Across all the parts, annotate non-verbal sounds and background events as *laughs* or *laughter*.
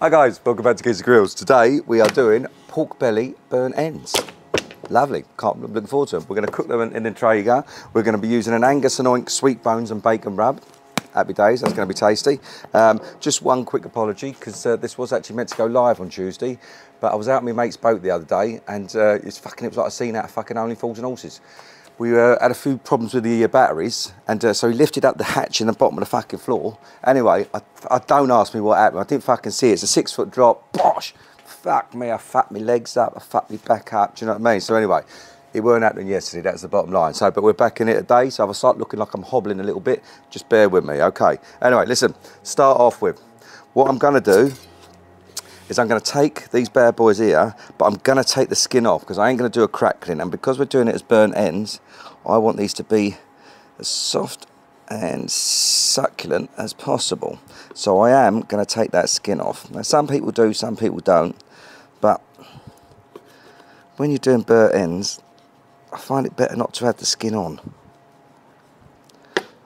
Hi guys, welcome back to Geezagrills. Today we are doing pork belly burn ends. Lovely, can't looking forward to them. We're going to cook them in, in the Traeger. We're going to be using an Angus and Oink sweet bones and bacon rub. Happy days, that's going to be tasty. Um, just one quick apology because uh, this was actually meant to go live on Tuesday, but I was out on my mate's boat the other day and uh, it's fucking, it was like a scene out of fucking Only Fools and Horses we uh, had a few problems with the uh, batteries, and uh, so he lifted up the hatch in the bottom of the fucking floor. Anyway, I, I don't ask me what happened. I didn't fucking see it. It's a six foot drop. Bosh! Fuck me. I fucked my legs up. I fucked my back up. Do you know what I mean? So anyway, it weren't happening yesterday. That's the bottom line. So, but we're back in it today. So if I start looking like I'm hobbling a little bit, just bear with me. Okay. Anyway, listen. Start off with what I'm gonna do is I'm going to take these bad boys here, but I'm going to take the skin off because I ain't going to do a crackling. And because we're doing it as burnt ends, I want these to be as soft and succulent as possible. So I am going to take that skin off. Now some people do, some people don't, but when you're doing burnt ends, I find it better not to have the skin on.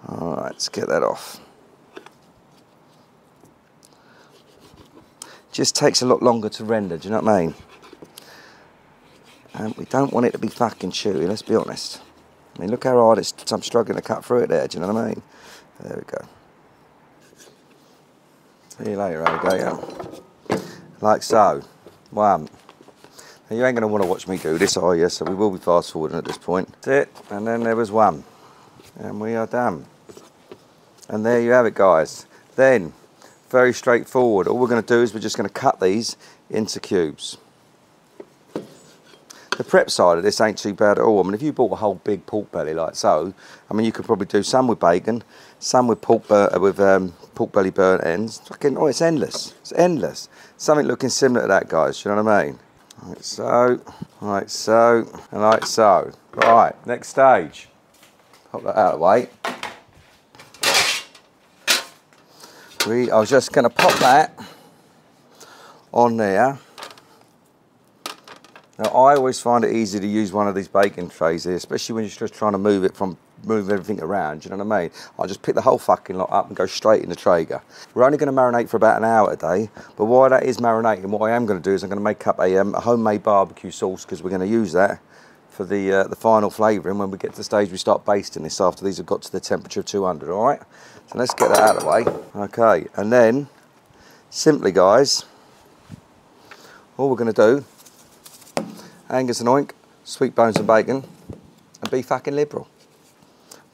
Alright, let's get that off. Just takes a lot longer to render, do you know what I mean? And we don't want it to be fucking chewy, let's be honest. I mean, look how hard it's, I'm struggling to cut through it there, do you know what I mean? There we go. See you later, alligator. Like so. One. Now you ain't going to want to watch me do this, are you? So we will be fast forwarding at this point. That's it. And then there was one. And we are done. And there you have it, guys. Then, very straightforward. All we're going to do is we're just going to cut these into cubes. The prep side of this ain't too bad at all. I mean, if you bought a whole big pork belly like so, I mean, you could probably do some with bacon, some with pork with um, pork belly burnt ends. Fucking, oh, it's endless. It's endless. Something looking similar to that, guys. You know what I mean? Like so, like so, and like so. Right, next stage. Pop that out of the way. We are just going to pop that on there now I always find it easy to use one of these baking trays here, especially when you're just trying to move it from move everything around, you know what I mean? I'll just pick the whole fucking lot up and go straight in the Traeger. We're only going to marinate for about an hour a day, but while that is marinating, what I am going to do is I'm going to make up a, um, a homemade barbecue sauce because we're going to use that for the, uh, the final flavouring when we get to the stage we start basting this after these have got to the temperature of 200, all right? So let's get that out of the way. Okay, and then simply, guys, all we're going to do Angus and oink, sweet bones and bacon, and be fucking liberal.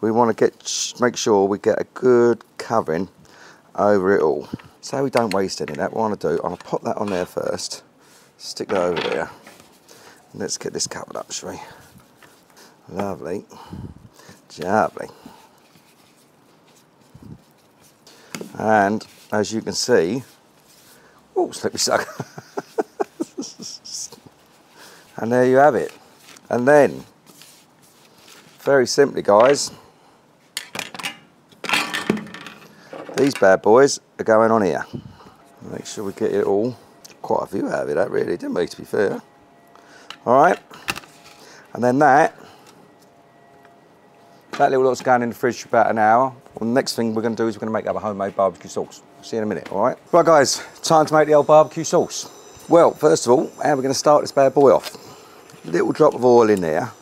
We want to get make sure we get a good covering over it all. So we don't waste any of that, what I want to do, I'm to pop that on there first, stick that over there, let's get this covered up, shall we? Lovely, lovely. And as you can see, oh, slippy sucker. *laughs* And there you have it. And then, very simply guys, these bad boys are going on here. Make sure we get it all, quite a few out of it, that really, didn't we, to be fair. All right, and then that, that little lot's going in the fridge for about an hour. Well, the next thing we're going to do is we're going to make up a homemade barbecue sauce. See you in a minute, all right? Right guys, time to make the old barbecue sauce. Well, first of all, how are we going to start this bad boy off? little drop of oil in there.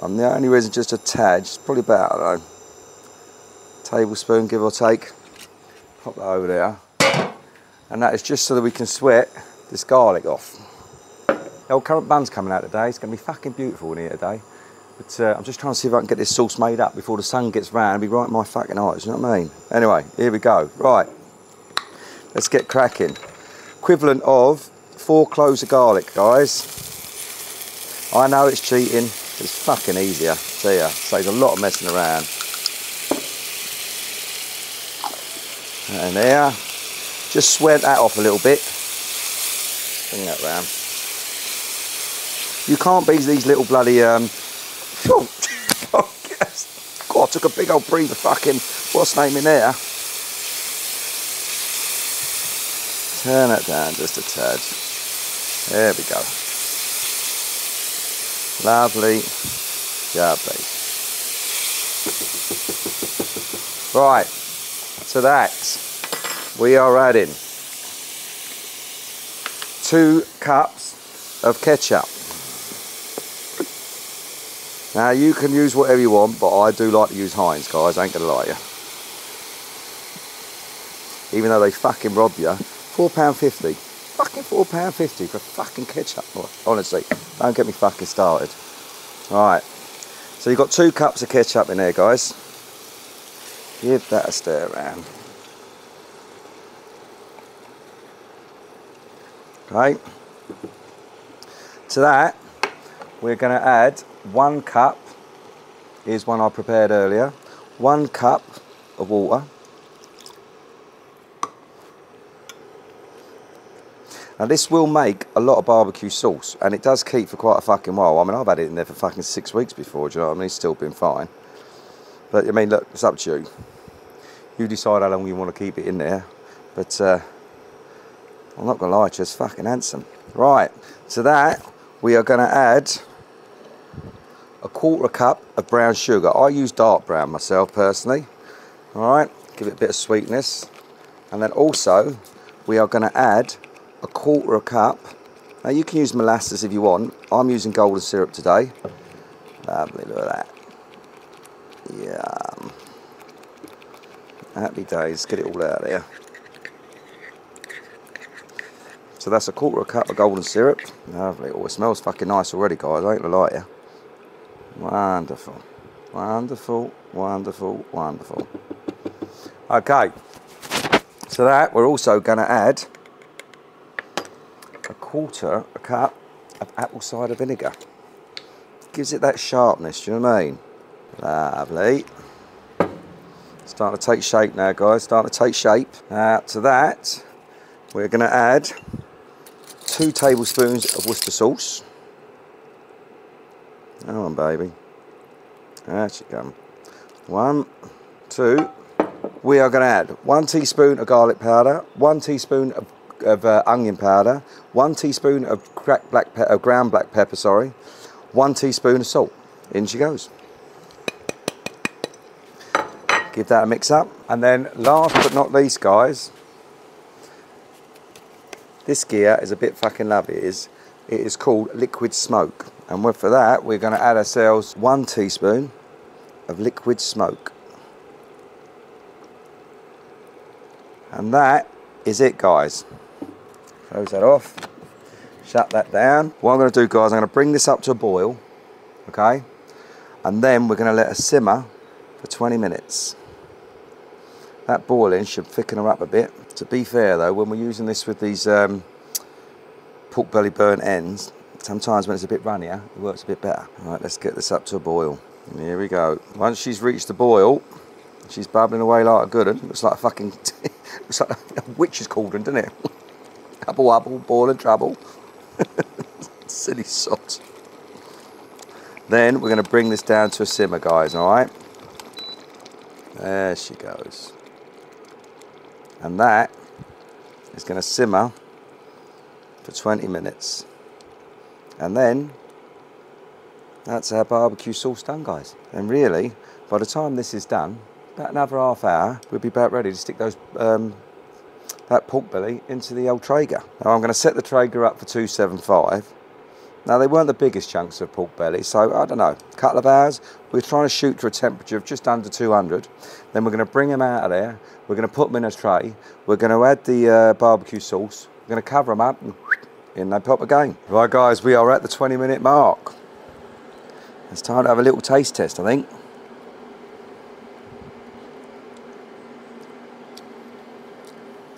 Um, the only reason just a tad, just probably about, I don't know, tablespoon give or take. Pop that over there. And that is just so that we can sweat this garlic off. The old currant bun's coming out today. It's going to be fucking beautiful in here today. But uh, I'm just trying to see if I can get this sauce made up before the sun gets round and be right in my fucking eyes, you know what I mean? Anyway, here we go. Right, let's get cracking. Equivalent of four cloves of garlic, guys. I know it's cheating, it's fucking easier. See ya, saves a lot of messing around. And there, just sweat that off a little bit. Bring that round. You can't beat these little bloody, um, oh, yes. *laughs* God, I took a big old breather fucking, what's name in there? Turn it down just a tad. There we go. Lovely, lovely. Right, so that we are adding two cups of ketchup. Now you can use whatever you want, but I do like to use Heinz, guys. I ain't gonna lie to you. Even though they fucking rob you, four pound fifty. Fucking four pound fifty for fucking ketchup. Honestly, don't get me fucking started. All right. So you've got two cups of ketchup in there, guys. Give that a stir around. Okay. To that, we're going to add one cup, here's one I prepared earlier, one cup of water. Now this will make a lot of barbecue sauce and it does keep for quite a fucking while. I mean I've had it in there for fucking six weeks before, do you know what I mean? It's still been fine. But I mean look, it's up to you. You decide how long you want to keep it in there. But uh, I'm not gonna lie it's fucking handsome. Right, to that we are gonna add quarter a cup of brown sugar. I use dark brown myself personally. All right, give it a bit of sweetness. And then also we are gonna add a quarter a cup. Now you can use molasses if you want. I'm using golden syrup today. Lovely, look at that. Yum. Happy days, get it all out there. So that's a quarter a cup of golden syrup. Lovely. Oh, it smells fucking nice already, guys. I ain't gonna lie to you. Wonderful. Wonderful, wonderful, wonderful. Okay. So that we're also gonna add a quarter a cup of apple cider vinegar. Gives it that sharpness, do you know what I mean? Lovely. Starting to take shape now, guys. Starting to take shape. To that, we're going to add two tablespoons of Worcester sauce. Come on, baby. There she come. One, two. We are going to add one teaspoon of garlic powder, one teaspoon of of uh, onion powder, one teaspoon of cracked black uh, ground black pepper, sorry, one teaspoon of salt. In she goes. Give that a mix up. And then last but not least, guys, this gear is a bit fucking lovely. It is, it is called liquid smoke. And with for that, we're going to add ourselves one teaspoon of liquid smoke. And that is it, guys. Close that off. Shut that down. What I'm going to do, guys, I'm going to bring this up to a boil, okay? And then we're going to let it simmer for 20 minutes. That boiling should thicken her up a bit. To be fair, though, when we're using this with these um, pork belly burnt ends, sometimes when it's a bit runnier, it works a bit better. All right, let's get this up to a boil. And here we go. Once she's reached the boil, she's bubbling away like a good one. Looks like a fucking, *laughs* looks like a witch's cauldron, doesn't it? *laughs* Apple wobble, ball of trouble. *laughs* Silly sot. Then we're going to bring this down to a simmer, guys, all right? There she goes. And that is going to simmer for 20 minutes. And then that's our barbecue sauce done, guys. And really, by the time this is done, about another half hour, we'll be about ready to stick those um, that pork belly into the old Traeger. Now I'm going to set the Traeger up for 275. Now they weren't the biggest chunks of pork belly, so I don't know, a couple of hours. We're trying to shoot for a temperature of just under 200. Then we're going to bring them out of there. We're going to put them in a tray. We're going to add the uh, barbecue sauce. We're going to cover them up in they pop again. Right guys, we are at the 20 minute mark. It's time to have a little taste test, I think.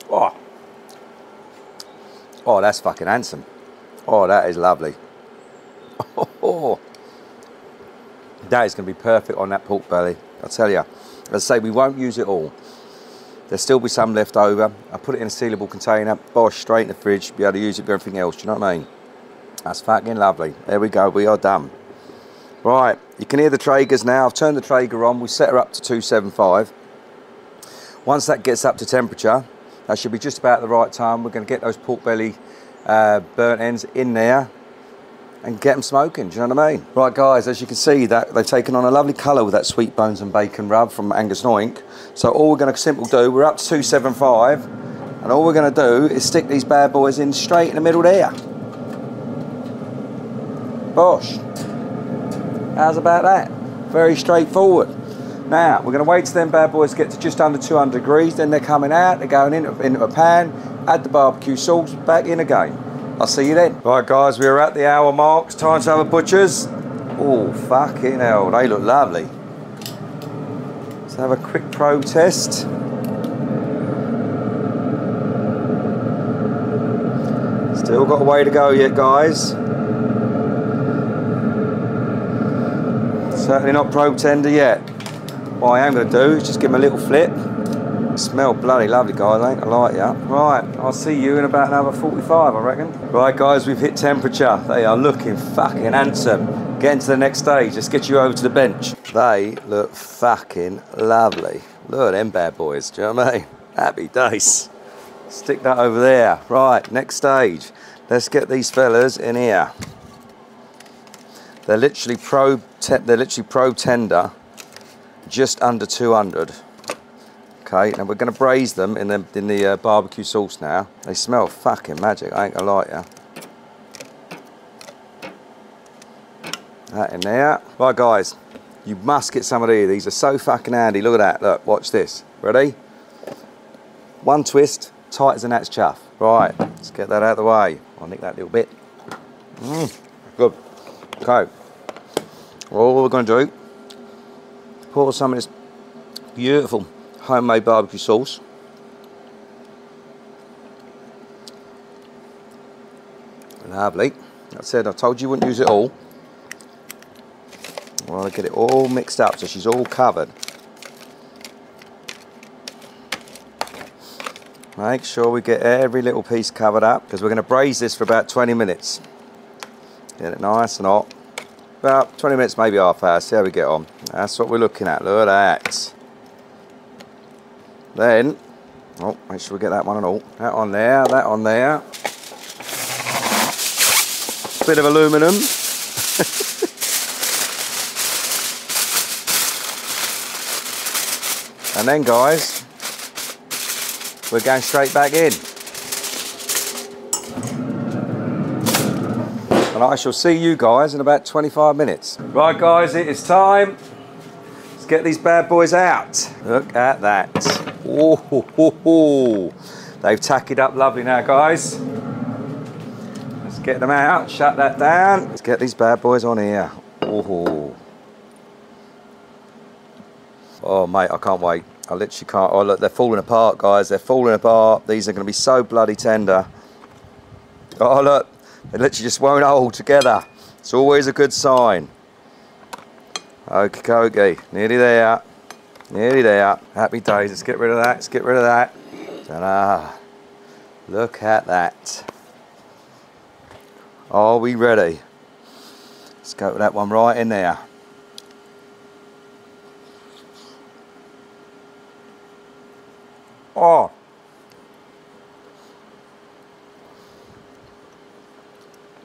Oh. Oh, that's fucking handsome. Oh, that is lovely. *laughs* Oh, that is going to be perfect on that pork belly. I tell you. As I say, we won't use it all. There'll still be some left over. I put it in a sealable container, bosh, straight in the fridge, be able to use it for everything else. Do you know what I mean? That's fucking lovely. There we go. We are done. Right, you can hear the Traegers now. I've turned the Traeger on. We set her up to 275. Once that gets up to temperature, that should be just about the right time. We're going to get those pork belly uh, burnt ends in there and get them smoking, do you know what I mean? Right guys, as you can see that they've taken on a lovely colour with that sweet bones and bacon rub from Angus and Oink. So all we're going to simply do, we're up to 275. And all we're going to do is stick these bad boys in straight in the middle there. Bosh. How's about that? Very straightforward. Now, we're going to wait till them bad boys get to just under 200 degrees, then they're coming out, they're going into, into a pan, add the barbecue sauce, back in again. I'll see you then. Right guys, we are at the hour mark, it's time to have a butcher's. Oh, fucking hell, they look lovely. Let's have a quick probe test. Still got a way to go yet, guys. Certainly not probe tender yet. What I am going to do is just give them a little flip. Smell bloody lovely, guys, ain't I like ya. Right, I'll see you in about another 45, I reckon. Right, guys, we've hit temperature. They are looking fucking handsome. Getting to the next stage. Let's get you over to the bench. They look fucking lovely. Look at them bad boys, do you know what I mean? Happy days. Stick that over there. Right, next stage. Let's get these fellas in here. They're literally pro, they're literally pro tender just under 200. Okay, now we're going to braise them in the, in the uh, barbecue sauce now. They smell fucking magic, I ain't gonna lie to you. That in there. Right guys, you must get some of these. These are so fucking handy. Look at that, look, watch this. Ready? One twist, tight as an gnat's chuff. Right, let's get that out of the way. I'll nick that little bit. Mm, good. Okay. All we're going to do pour some of this beautiful homemade barbecue sauce. Lovely. I said I told you you wouldn't use it all. I want to get it all mixed up so she's all covered. Make sure we get every little piece covered up because we're going to braise this for about 20 minutes. Get it nice and hot. About 20 minutes, maybe half hour, see how we get on. That's what we're looking at, look at that. Then, oh, make sure we get that one and all. That on there, that on there. Bit of aluminum. *laughs* and then guys, we're going straight back in. and I shall see you guys in about 25 minutes. Right guys, it is time. Let's get these bad boys out. Look at that. Oh. They've tacked up lovely now guys. Let's get them out, shut that down. Let's get these bad boys on here. Oh, oh mate, I can't wait. I literally can't. Oh look, they're falling apart guys. They're falling apart. These are going to be so bloody tender. Oh look, they literally just won't hold together. It's always a good sign. Okay, okay, nearly there. Nearly there. Happy days. Let's get rid of that. Let's get rid of that. Ta-da. Look at that. Are we ready? Let's go with that one right in there. Oh,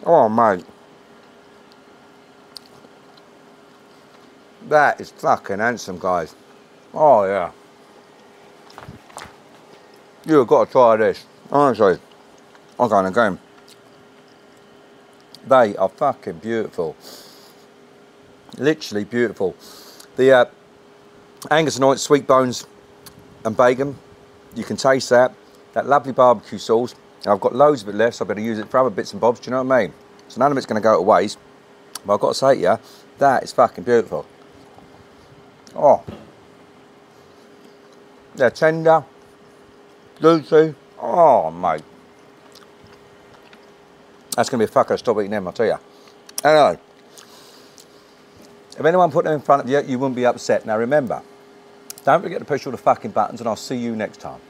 Oh, mate. That is fucking handsome, guys. Oh, yeah. You've got to try this. Honestly. Okay, again. They are fucking beautiful. Literally beautiful. The uh, Angus and Oink sweet bones and bacon. You can taste that. That lovely barbecue sauce. I've got loads of it left, so I better use it for other bits and bobs, do you know what I mean? So none of it's going to go to waste. But I've got to say to you, that is fucking beautiful. Oh. They're tender, juicy. Oh, mate. That's going to be a fucker. Stop eating them, I'll tell you. Anyway. If anyone put them in front of you, you wouldn't be upset. Now remember, don't forget to push all the fucking buttons and I'll see you next time.